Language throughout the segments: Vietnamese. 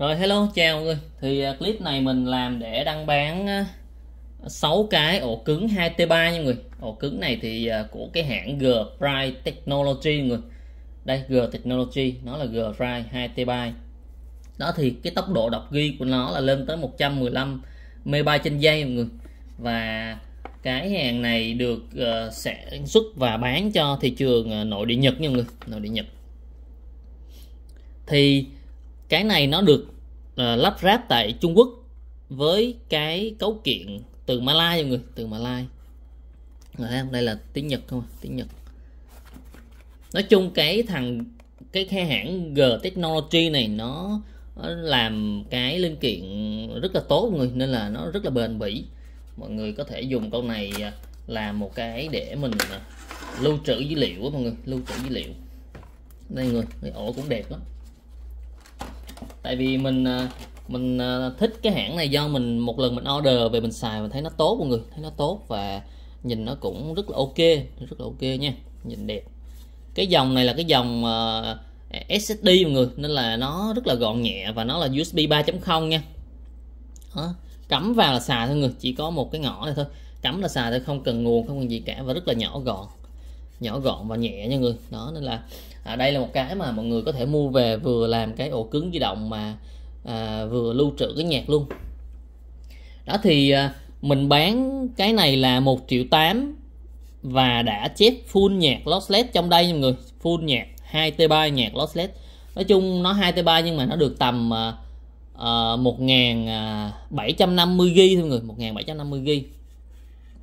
Rồi hello chào mọi người. Thì uh, clip này mình làm để đăng bán uh, 6 cái ổ cứng 2T3 nha mọi người. Ổ cứng này thì uh, của cái hãng G Prime Technology mọi người. Đây G Technology Nó là G Prime 2T3 Đó thì cái tốc độ đọc ghi của nó là lên tới 115 MB trên giây mọi người. Và cái hàng này được à, uh, sản xuất và bán cho thị trường uh, nội địa Nhật nha mọi người. Nội địa Nhật. Thì cái này nó được uh, lắp ráp tại Trung Quốc với cái cấu kiện từ Malai mọi người từ Malai. Thấy không? Đây là tiếng Nhật không tiếng Nhật. Nói chung cái thằng cái khe hãng G Technology này nó, nó làm cái linh kiện rất là tốt mọi người nên là nó rất là bền bỉ. Mọi người có thể dùng con này à, làm một cái để mình à, lưu trữ dữ liệu mọi người lưu trữ dữ liệu. Đây người cái ổ cũng đẹp lắm tại vì mình à, mình à, thích cái hãng này do mình một lần mình order về mình xài mình thấy nó tốt mọi người thấy nó tốt và nhìn nó cũng rất là ok rất là ok nha nhìn đẹp. Cái dòng này là cái dòng à, uh, SSD mọi người nên là nó rất là gọn nhẹ và nó là USB 3.0 nha. Đó. cắm vào là xài thôi người chỉ có một cái ngõ này thôi. Cắm là xài thôi không cần nguồn không cần gì cả và rất là nhỏ gọn nhỏ gọn và nhẹ nha người. Đó nên là à, đây là một cái mà mọi người có thể mua về vừa làm cái ổ cứng di động mà à, vừa lưu trữ cái nhạc luôn. Đó thì à, mình bán cái này là một triệu tám và đã chép full nhạc lossless trong đây nha mọi người. Full nhạc 2 TB nhạc lossless. Nói chung nó 2 TB nhưng mà nó được tầm uh, uh, 1750 g thôi mọi người 1750 g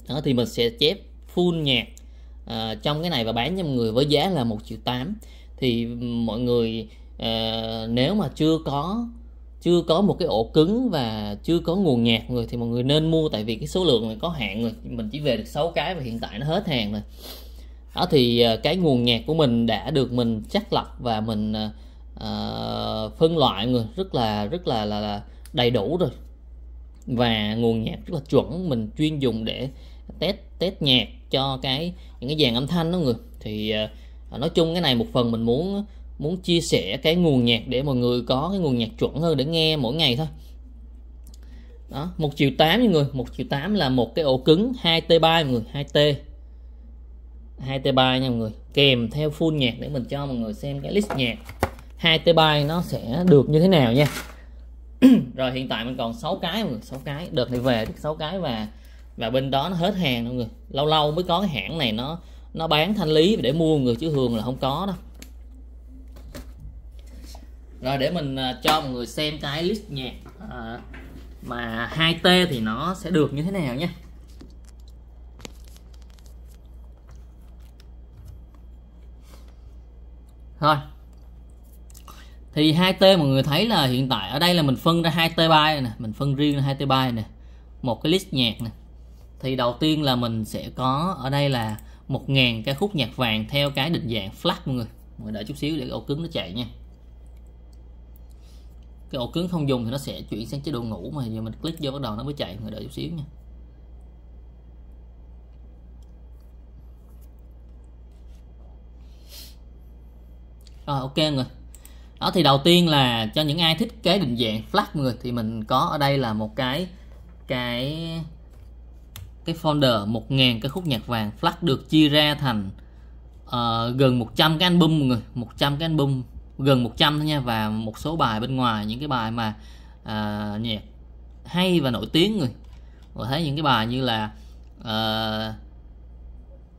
đó thì mình sẽ chép full nhạc Ờ, trong cái này và bán cho mọi người với giá là một triệu tám thì mọi người à, nếu mà chưa có chưa có một cái ổ cứng và chưa có nguồn nhạc người thì mọi người nên mua tại vì cái số lượng này có hạn rồi mình chỉ về được 6 cái và hiện tại nó hết hàng rồi. Đó thì ờ, cái nguồn nhạc của mình đã được mình chắc lọc và mình uh, phân loại người rất là rất là, là là đầy đủ rồi. Và nguồn nhạc rất là chuẩn mình chuyên dùng để test test nhạc cho cái những cái dàn âm thanh đó người. Thì uh, nói chung cái này một phần mình muốn muốn chia sẻ cái nguồn nhạc để mọi người có cái nguồn nhạc chuẩn hơn để nghe mỗi ngày thôi. Đó một triệu tám mọi người. Một triệu tám là một cái ổ cứng 2 t ba mọi người 2 t 2 t ba nha mọi người. Kèm theo full nhạc để mình cho mọi người xem cái list nhạc. 2 t ba nó sẽ được như thế nào nha. Rồi hiện tại mình còn 6 cái mọi người 6 cái. Đợt này về được 6 cái và và bên đó nó hết hàng mọi người lâu lâu mới có cái hãng này nó nó bán thanh lý để mua người chứ thường là không có đâu rồi để mình à, cho mọi người xem cái list nhạc à, mà 2T thì nó sẽ được như thế nào nhé thôi thì 2T mọi người thấy là hiện tại ở đây là mình phân ra 2 t bay nè, mình phân riêng ra 2 t bay nè. Một cái list nhạc nè thì đầu tiên là mình sẽ có, ở đây là 1.000 cái khúc nhạc vàng theo cái định dạng flat mọi người. Mọi người đợi chút xíu để ổ cứng nó chạy nha. Cái ổ cứng không dùng thì nó sẽ chuyển sang chế độ ngủ mà, giờ mình click vô bắt đầu nó mới chạy người đợi chút xíu nha. Rồi, ok người. Đó, thì đầu tiên là cho những ai thích cái định dạng flat mọi người thì mình có ở đây là một cái cái cái folder 1000 cái khúc nhạc vàng flash được chia ra thành uh, gần 100 cái album mọi người 100 cái album gần 100 thôi nha và một số bài bên ngoài những cái bài mà uh, nhạc hay và nổi tiếng người. Và thấy những cái bài như là uh,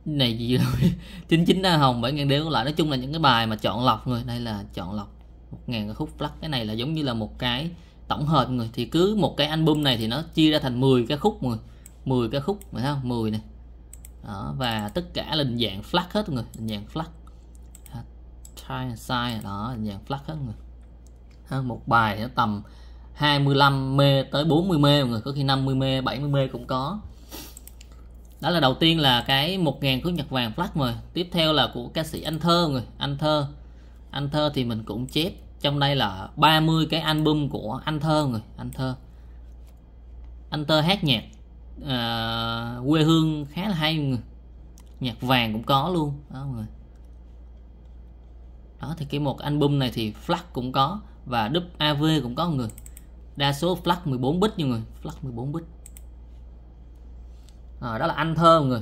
này gì rồi chín chín đa hồng bảy ngàn đêm lại. Nói chung là những cái bài mà chọn lọc người đây là chọn lọc một ngàn cái khúc plug cái này là giống như là một cái tổng hợp người thì cứ một cái album này thì nó chia ra thành 10 cái khúc người. 10 cái khúc phải không? 10 này. Đó, và tất cả là định dạng flat hết người định dạng flat try sai đó dạng flat hết người. Ha, một bài nó tầm 25 mê tới 40 mê mọi người có khi 50 mê 70 mê cũng có. Đó là đầu tiên là cái 1.000 khúc nhạc vàng flash rồi tiếp theo là của ca sĩ anh thơ người anh thơ. Anh thơ thì mình cũng chép trong đây là 30 cái album của anh thơ người anh thơ. Anh thơ hát nhạc uh, quê hương khá là hay người. Nhạc vàng cũng có luôn. Đó mọi người. Đó thì cái một album này thì flash cũng có và dub AV cũng có mọi người. Đa số flash 14 bit như người. Flash 14 bit. À, đó là anh thơ mọi người.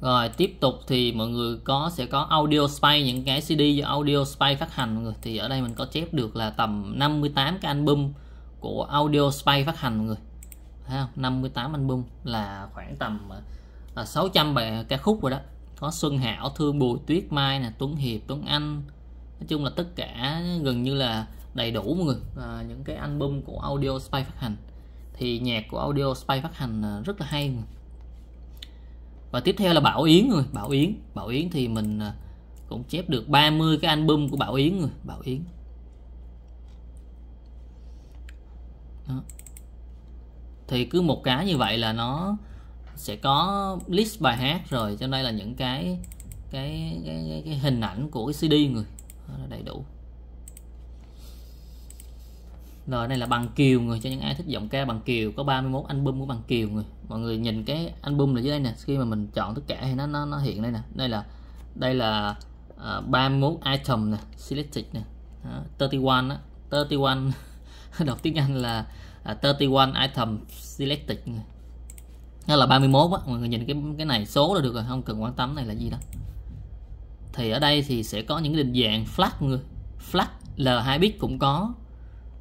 Rồi tiếp tục thì mọi người có sẽ có audio spy những cái CD do audio spy phát hành mọi người. Thì ở đây mình có chép được là tầm 58 cái album của audio spy phát hành mọi người thấy không? 58 album là khoảng tầm ờ, là 600 bài ca khúc rồi đó. Có Xuân Hảo Thương Bùi Tuyết Mai nè Tuấn Hiệp Tuấn Anh. Nói chung là tất cả gần như là đầy đủ mọi người. À, những cái album của audio spy phát hành. Thì nhạc của audio spy phát hành ờ, rất là hay người. và tiếp theo là Bảo Yến người. Bảo Yến. Bảo Yến thì mình cũng chép được 30 cái album của Bảo Yến người. Bảo Yến. Đó thì cứ một cái như vậy là nó sẽ có list bài hát rồi cho đây là những cái cái cái, cái, cái hình ảnh của cái CD người nó đầy đủ. Rồi đây là bằng kiều người cho những ai thích giọng ca bằng kiều có 31 album của bằng kiều người. Mọi người nhìn cái album là dưới đây nè khi mà mình chọn tất cả thì nó nó nó hiện đây nè. Đây là đây là à, uh, 31 item nè selected nè. Uh, 31 á. 31 đọc tiếng Anh là À, uh, 31 item selected. Nó là 31 á mọi người nhìn cái cái này số là được rồi không cần quan tâm này là gì đó thì ở đây thì sẽ có những cái định dạng flag người. Flag L2 bit cũng có.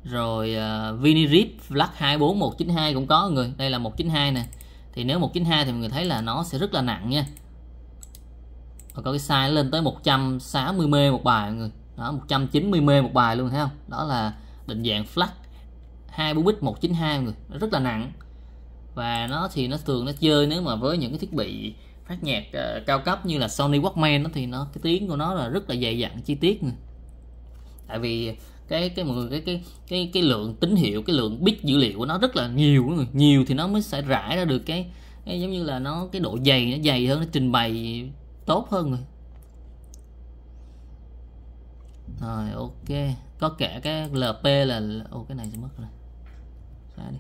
Rồi uh, Vinirip flag 24192 cũng có người. Đây là 192 nè. Thì nếu 192 thì mọi người thấy là nó sẽ rất là nặng nha. Và có cái size lên tới 160 m một bài mọi người. Đó 190 m một bài luôn thấy không? Đó là định dạng flat 24 bit 192 người nó rất là nặng. Và nó thì nó thường nó chơi nếu mà với những cái thiết bị phát nhạc uh, cao cấp như là Sony Walkman đó, thì nó cái tiếng của nó là rất là dày dặn chi tiết nữa. tại vì cái cái mọi người cái cái cái cái lượng tín hiệu cái lượng bit dữ liệu của nó rất là nhiều người. Nhiều thì nó mới sẽ rải ra được cái, cái giống như là nó cái độ dày nó dày hơn nó trình bày tốt hơn rồi. Rồi ok. Có cả cái LP là ô cái này sẽ mất rồi xóa đi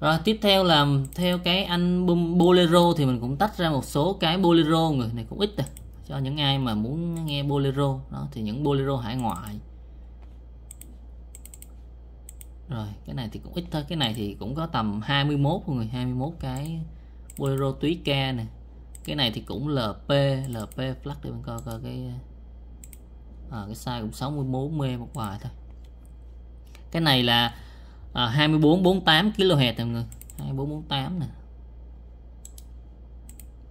rồi, tiếp theo là theo cái album bolero thì mình cũng tách ra một số cái bolero, người này cũng ít rồi cho những ai mà muốn nghe bolero, đó, thì những bolero hải ngoại. Rồi, cái này thì cũng ít thôi. Cái này thì cũng có tầm 21 người 21 cái bolero túy ca nè cái này thì cũng LP LP flash để mình coi coi cái à, cái size cũng 64 mê một bài thôi. Cái này là à, 2448 kHz mọi người. 2448 nè.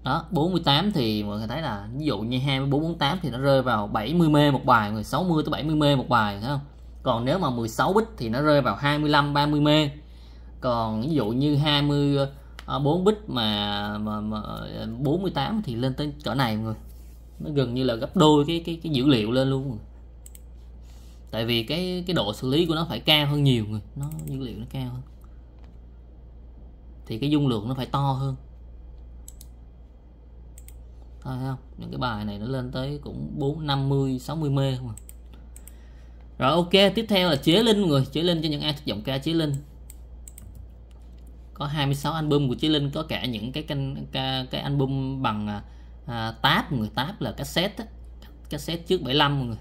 Đó 48 thì mọi người thấy là ví dụ như 2448 thì nó rơi vào 70 mê một bài người 60 tới 70 mê một bài thấy không? Còn nếu mà 16 bit thì nó rơi vào 25 30 mê. Còn ví dụ như 20 Ờ, 4 bit mà, mà, mà 48 thì lên tới cỡ này mọi người. Nó gần như là gấp đôi cái cái cái dữ liệu lên luôn. Tại vì cái cái độ xử lý của nó phải cao hơn nhiều người. Nó dữ liệu nó cao hơn. Thì cái dung lượng nó phải to hơn. Thấy không? Những cái bài này nó lên tới cũng 4 50 60 mê không à. rồi ok tiếp theo là chế linh người. Chế linh cho những ai thích giọng ca chế linh có 26 album của Chí linh có cả những cái kênh cái, cái album bằng à, à, táp người táp là cassette á. cassette trước 75 mọi người.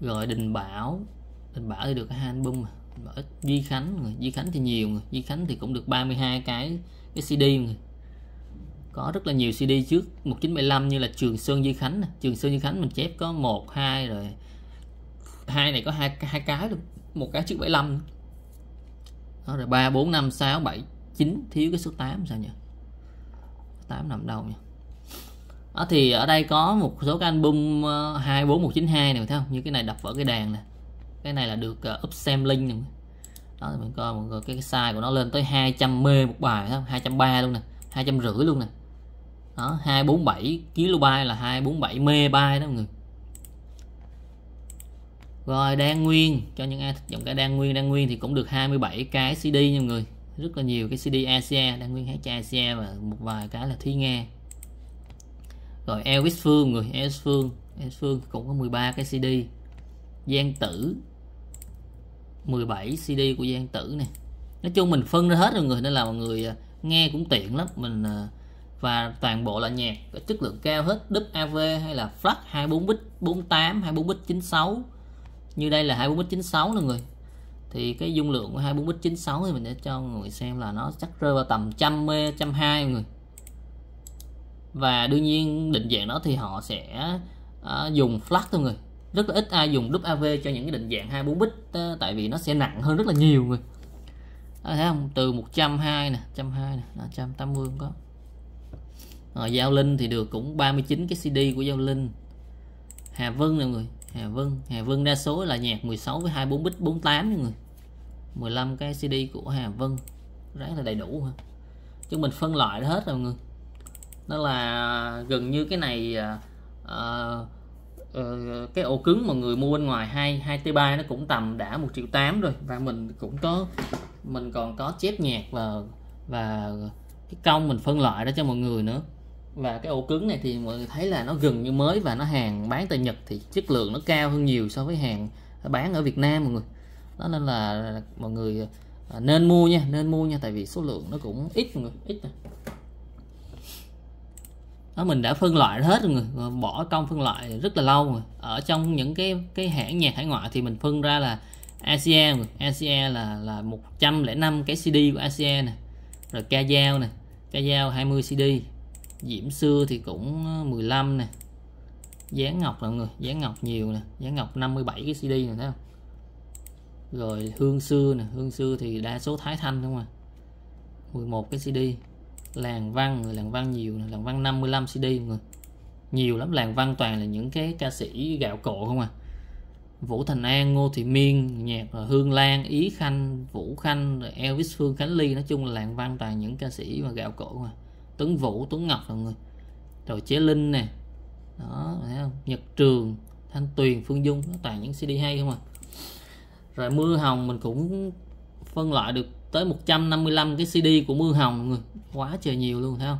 Rồi đình bảo đình bảo thì được hai album mà. Bảo duy khánh người. Duy khánh thì nhiều người. Duy khánh thì cũng được 32 cái cái cd người. Có rất là nhiều cd trước 1975 như là trường sơn duy khánh trường sơn duy khánh mình chép có một hai rồi. Hai này có hai hai cái luôn. Một cái trước 75 đó rồi ba bốn năm sáu bảy chín thiếu cái số 8 sao nhỉ? 8 nằm đâu nhỉ? Đó thì ở đây có một số cái album ờ, 24192 này thấy không? Như cái này đập vỡ cái đàn nè. Cái này là được uh, upsampling này đó thì mình coi một người cái, cái size của nó lên tới 200 mê một bài thấy không? 230 luôn nè 250 luôn nè. Đó 247 kB là 247 mê bài đó mọi người rồi, đan nguyên. Cho những ai thích dùng cái đan nguyên đan nguyên thì cũng được 27 cái CD nha mọi người. Rất là nhiều cái CD Asia. Đan nguyên hát cho Asia và một vài cái là Thúy Nga. Rồi, Elvis Phương, người Elvis Phương. Elvis Phương cũng có 13 cái CD Giang Tử. 17 CD của Giang Tử nè. Nói chung mình phân ra hết rồi người, nên là mọi người à, nghe cũng tiện lắm. Mình à, và toàn bộ là nhạc chất lượng cao hết. Dub AV hay là flash 24 bit 48 24 bit 96 như đây là 24.96 nè người. Thì cái dung lượng của 24.96 thì mình để cho người xem là nó chắc rơi vào tầm trăm mê trăm hai người. Và đương nhiên định dạng đó thì họ sẽ uh, dùng flash thôi người. Rất là ít ai dùng WAV AV cho những cái định dạng 24 bit uh, tại vì nó sẽ nặng hơn rất là nhiều người. À, thấy không? Từ 120 nè 120 nè 180 cũng có. Rồi Giao Linh thì được cũng 39 cái CD của Giao Linh. Hà Vân nè người. Hà Vân. Hà Vân đa số là nhạc 16 với 24 bit 48 nha người. 15 cái CD của Hà Vân. Rất là đầy đủ ha chứ mình phân loại hết rồi người. Nó là gần như cái này uh, uh, cái ổ cứng mà người mua bên ngoài 2 2 TB nó cũng tầm đã 1 triệu 8 rồi. Và mình cũng có mình còn có chép nhạc và và cái công mình phân loại đó cho mọi người nữa và cái ổ cứng này thì mọi người thấy là nó gần như mới và nó hàng bán tại Nhật thì chất lượng nó cao hơn nhiều so với hàng bán ở Việt Nam mọi người. Đó nên là mọi người à, nên mua nha, nên mua nha, tại vì số lượng nó cũng ít mọi người, ít này. đó, mình đã phân loại hết rồi người bỏ công phân loại rất là lâu rồi. Ở trong những cái cái hãng nhạc hải ngoại thì mình phân ra là ASEA người. ASEA là là 105 cái CD của ASEA này rồi ca dao nè. Ca dao 20 CD diễm xưa thì cũng ờ, 15 nè. Dán ngọc mọi người dán ngọc nhiều nè. Dán ngọc 57 cái CD nè thấy không? Rồi hương xưa nè. Hương xưa thì đa số thái thanh không à. 11 cái CD làng văn người làng văn nhiều nè. Làng văn 55 CD người. Nhiều lắm làng văn toàn là những cái ca sĩ gạo cộ không à. Vũ Thành An, Ngô Thị Miên, nhạc là Hương Lan, Ý Khanh, Vũ Khanh, rồi Elvis Phương Khánh Ly. Nói chung là làng văn toàn những ca sĩ mà gạo cội mà Tuấn Vũ, Tuấn Ngọc là người. Rồi Chế Linh nè. Đó thấy không? Nhật Trường, Thanh Tuyền, Phương Dung nó toàn những CD hay không à. Rồi Mưa Hồng mình cũng phân loại được tới 155 cái CD của Mưa Hồng người. Quá trời nhiều luôn thấy không?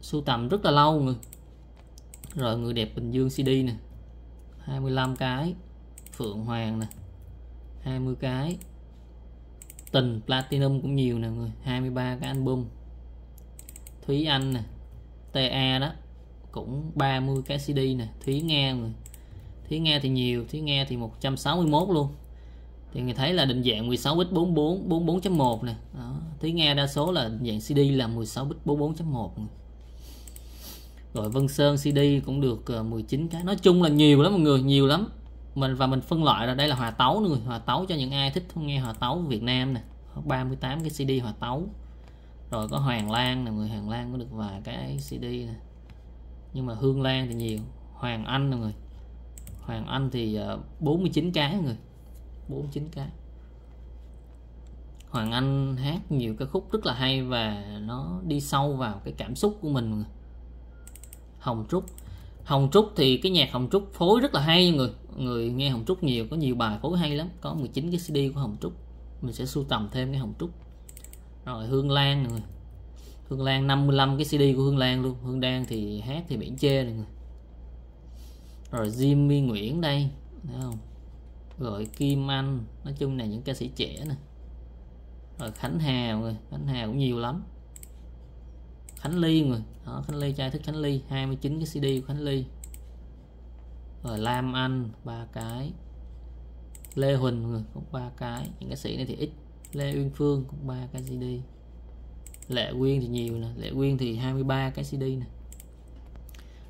Sưu tầm rất là lâu người. Rồi người đẹp Bình Dương CD nè. 25 cái. Phượng Hoàng nè. 20 cái. Tình Platinum cũng nhiều nè người 23 cái album. Thúy Anh nè TA đó, cũng 30 cái CD nè, Thúy Nghe người. Thúy Nghe thì nhiều, Thúy Nghe thì 161 luôn. Thì người thấy là định dạng 16 bit 44 44.1 nè. Đó. Thúy Nghe đa số là định dạng CD là 16 bit 44.1 rồi Vân Sơn CD cũng được ờ, 19 cái. Nói chung là nhiều lắm mọi người, nhiều lắm mình và mình phân loại là đây là hòa tấu người hòa tấu cho những ai thích nghe hòa tấu Việt Nam nè. 38 cái CD hòa tấu. Rồi có Hoàng Lan nè, người Hoàng Lan có được vài cái CD nè. Nhưng mà Hương Lan thì nhiều, Hoàng Anh nè người. Hoàng Anh thì ờ, 49 cái người 49 cái. Hoàng Anh hát nhiều ca khúc rất là hay và nó đi sâu vào cái cảm xúc của mình người Hồng Trúc. Hồng Trúc thì cái nhạc Hồng Trúc phối rất là hay người người nghe Hồng Trúc nhiều có nhiều bài phối hay lắm. Có 19 cái CD của Hồng Trúc. Mình sẽ sưu tầm thêm cái Hồng Trúc. Rồi Hương Lan rồi người. Hương Lan 55 cái CD của Hương Lan luôn. Hương Đan thì hát thì biển chê này người. Rồi Jimmy Nguyễn đây thấy không? Rồi Kim Anh nói chung là những ca sĩ trẻ nè. Rồi Khánh Hà người Khánh Hà cũng nhiều lắm. Khánh Ly người. Đó, Khánh Ly trai thức Khánh Ly 29 cái CD của Khánh Ly rồi Lam Anh ba cái. Lê Huỳnh cũng ba cái. Những cái sĩ này thì ít. Lê Uyên Phương cũng ba cái CD Lệ Quyên thì nhiều nè. Lệ Quyên thì 23 cái CD nè.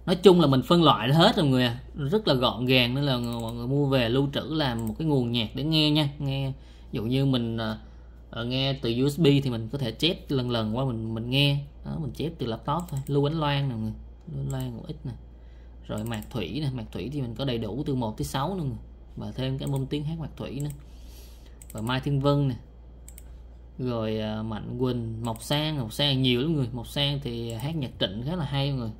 Nói chung là mình phân loại hết rồi người à. Rất là gọn gàng nên là mọi người mua về lưu trữ làm một cái nguồn nhạc để nghe nha. Nghe ví dụ như mình uh, nghe từ USB thì mình có thể chép lần lần qua mình mình nghe. Đó mình chép từ laptop thôi. Lưu ánh loan nè người. Lưu ánh loan cũng ít nè rồi mạc thủy nè, mạc thủy thì mình có đầy đủ từ 1 tới 6 nữa và thêm cái môn tiếng hát mạc thủy nữa. Rồi mai thiên vân nè. Rồi à, mạnh quỳnh, mộc sang mộc sang nhiều lắm người. Mộc sang thì hát nhạc trịnh khá là hay người.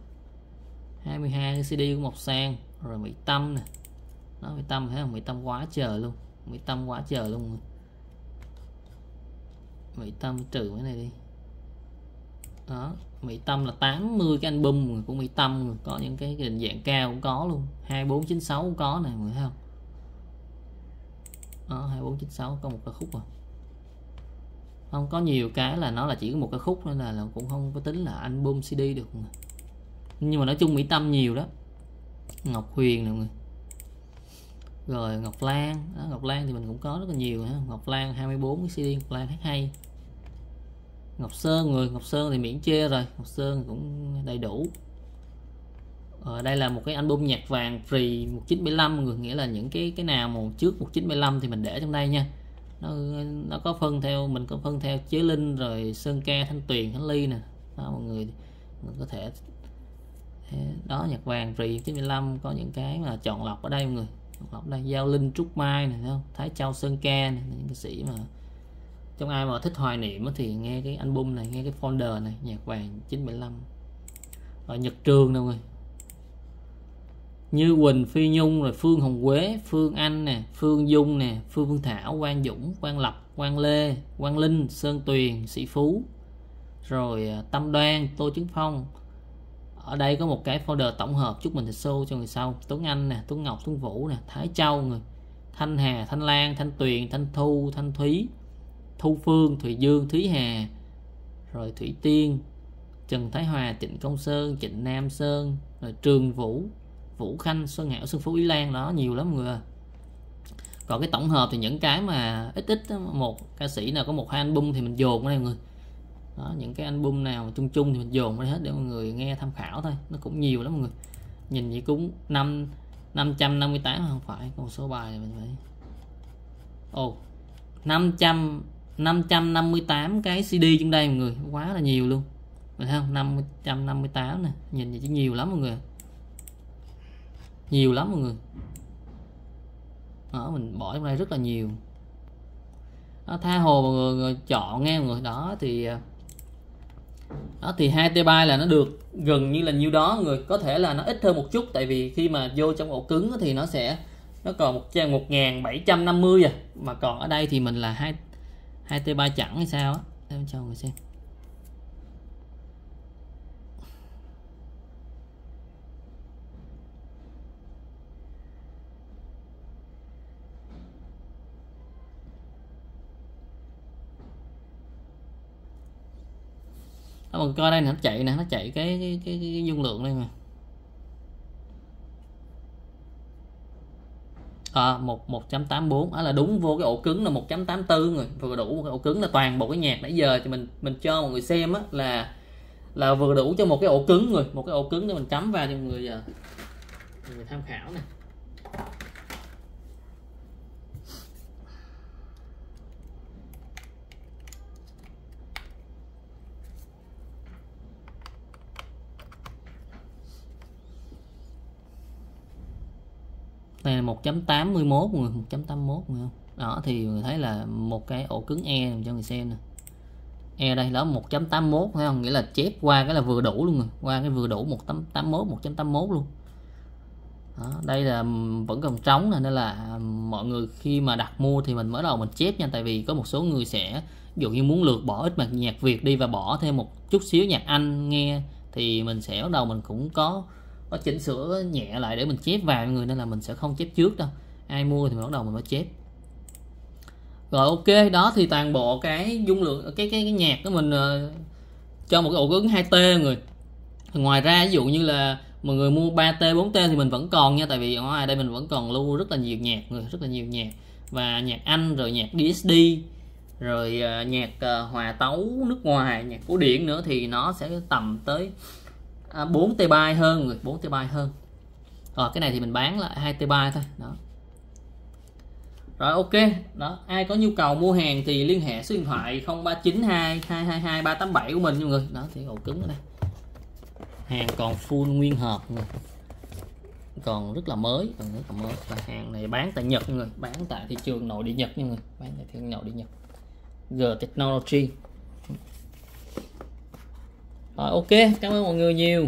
22 cái CD của Mộc Sang. Rồi Mỹ Tâm nè. Nó Mỹ Tâm thấy không Mỹ Tâm quá chờ luôn. Mỹ Tâm quá chờ luôn người. Mỹ Tâm trừ cái này đi đó Mỹ Tâm là 80 cái album của Mỹ Tâm có những cái định dạng cao cũng có luôn. 2496 cũng có này mọi người thấy không? Đó 2496 có một ca khúc à không có nhiều cái là nó là chỉ có một cái khúc nên là, là cũng không có tính là album CD được nhưng mà nói chung Mỹ Tâm nhiều đó Ngọc Huyền nè người. Rồi Ngọc Lan đó, Ngọc Lan thì mình cũng có rất là nhiều ha. Ngọc Lan 24 cái CD Ngọc Lan hát hay. Ngọc Sơn người Ngọc Sơn thì miễn chê rồi, Ngọc Sơn cũng đầy đủ. Ở đây là một cái album nhạc vàng free 1975 người nghĩa là những cái cái nào mà trước 1975 thì mình để trong đây nha. Nó nó có phân theo, mình có phân theo chế linh rồi sơn ca, thanh tuyền thanh ly nè. Đó, mọi người, mình có thể đó, nhạc vàng free 1975 có những cái mà chọn lọc ở đây mọi người. Chọn lọc đây, giao linh, trúc mai này thấy không? Thái châu, sơn ca này những cái sĩ mà trong ai mà thích hoài niệm thì nghe cái album này, nghe cái folder này, nhạc vàng 975 ở nhật trường nè mọi người. Như Quỳnh, Phi Nhung, rồi Phương Hồng Quế, Phương Anh nè, Phương Dung nè, Phương Phương Thảo, Quang Dũng, Quang Lập, Quang Lê, Quang Linh, Sơn Tuyền, Sĩ Phú. Rồi à, Tâm Đoan, Tô Chứng Phong. Ở đây có một cái folder tổng hợp chúc mình thịt xô cho người sau. Tuấn Anh nè, Tuấn Ngọc, Tuấn Vũ nè, Thái Châu người. Thanh Hà, Thanh Lan, Thanh Tuyền, Thanh Thu, Thanh Thúy. Thu Phương Thùy Dương Thúy Hà rồi Thủy Tiên Trần Thái Hòa Trịnh Công Sơn Trịnh Nam Sơn rồi Trường Vũ Vũ Khanh Xuân Hảo Xuân Phú Ý Lan đó nhiều lắm người còn cái tổng hợp thì những cái mà ít ít một ca sĩ nào có một hai album thì mình dồn đây mọi người. Đó những cái album nào chung chung thì mình dồn ra hết để mọi người nghe tham khảo thôi nó cũng nhiều lắm mọi người. Nhìn vậy cũng năm 558 không phải còn số bài mình phải ồ oh, 500 558 cái CD trong đây mọi người quá là nhiều luôn. Phải không? 558 nè nhìn vậy chứ nhiều lắm mọi người. Nhiều lắm mọi người. Đó mình bỏ trong đây rất là nhiều. Đó, tha hồ mọi người, người chọn nghe mọi người. Đó thì đó thì hai TB là nó được gần như là nhiêu đó người. Có thể là nó ít hơn một chút tại vì khi mà vô trong ổ cứng thì nó sẽ nó còn một trang một ngàn bảy trăm năm mươi à. Mà còn ở đây thì mình là hai hai TB chẳng hay sao á? Em cho người xem. Đó, mình coi đây nè nó chạy nè nó chạy cái cái, cái, cái dung lượng đây mà. À, một một chấm tám là đúng vô cái ổ cứng là 1.84 người vừa đủ một cái ổ cứng là toàn bộ cái nhạc nãy giờ thì mình mình cho mọi người xem á là là vừa đủ cho một cái ổ cứng người một cái ổ cứng để mình cắm vào cho mọi người giờ. Mọi người tham khảo nè. 1.81 người 1.81 người không? Đó thì người thấy là một cái ổ cứng e cho người xem nè. E đây đó 1.81 thấy không? Nghĩa là chép qua cái là vừa đủ luôn rồi qua cái vừa đủ 1.81 1.81 luôn. Đó, đây là vẫn còn trống này nên là mọi người khi mà đặt mua thì mình mới đầu mình chép nha tại vì có một số người sẽ ví dụ như muốn lượt bỏ ít mặt nhạc Việt đi và bỏ thêm một chút xíu nhạc Anh nghe thì mình sẽ bắt đầu mình cũng có có chỉnh sửa nhẹ lại để mình chép vào người nên là mình sẽ không chép trước đâu. Ai mua thì mình bắt đầu mình mới chép. Rồi ok đó thì toàn bộ cái dung lượng cái cái, cái nhạc của mình uh, cho một cái ổ cứng 2T người. Ngoài ra ví dụ như là mọi người mua 3T 4T thì mình vẫn còn nha tại vì ở đây mình vẫn còn lưu rất là nhiều nhạc người rất là nhiều nhạc. Và nhạc Anh rồi nhạc DSD rồi uh, nhạc uh, hòa tấu nước ngoài nhạc cổ điển nữa thì nó sẽ tầm tới à, 4 TB hơn người 4 TB hơn. Rồi cái này thì mình bán là 2 TB thôi. Đó. Rồi ok. Đó ai có nhu cầu mua hàng thì liên hệ số điện thoại 0392 222 387 của mình mọi người. Đó thì ổ cứng ở đây. Hàng còn full nguyên hộp người còn rất là mới còn rất là mới. Và hàng này bán tại Nhật người. Bán tại thị trường nội địa Nhật nha người. Bán tại thị trường nội địa Nhật. G Technology rồi ok. Cảm ơn mọi người nhiều.